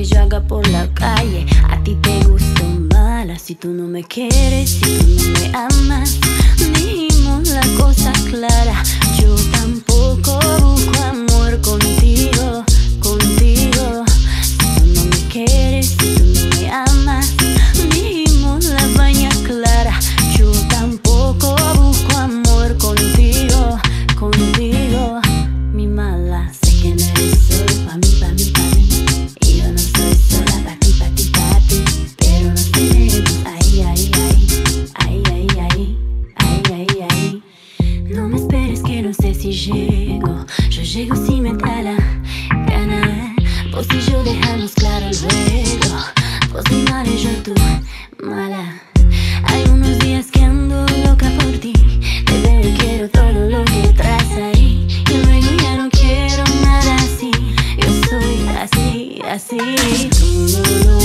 que yo haga por la calle. A ti te gusto mala si tú no me quieres, si tú no me amas. Dijimos la llego, yo llego si me da la gana. Vos y yo dejamos claro el juego, vos mi mal y yo tú mala. Hay unos días que ando loca por ti, te veo y quiero todo lo que traes ahí. Y luego ya no quiero nada así, yo soy así, así.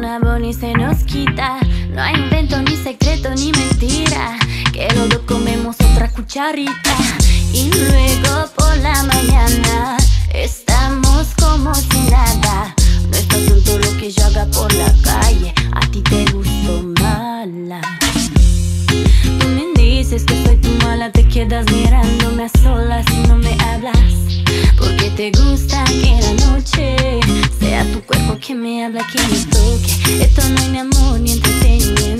un árbol se nos quita. No hay invento, ni secreto, ni mentira. Que los comemos otra cucharita. Y luego por la mañana estamos como si nada. No es tanto lo que yo haga por la calle. A ti te gusto mala. Tú me dices que soy tu mala, te quedas mirándome a solas y no me hablas. Porque te gusta que que me habla, que me toque. Esto no es ni amor ni entretenimiento.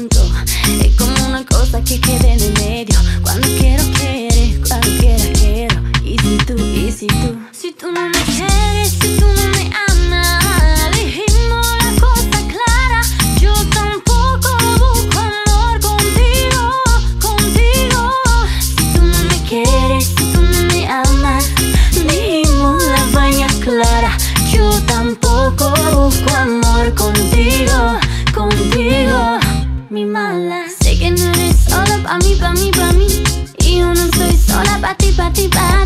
tiba-tiba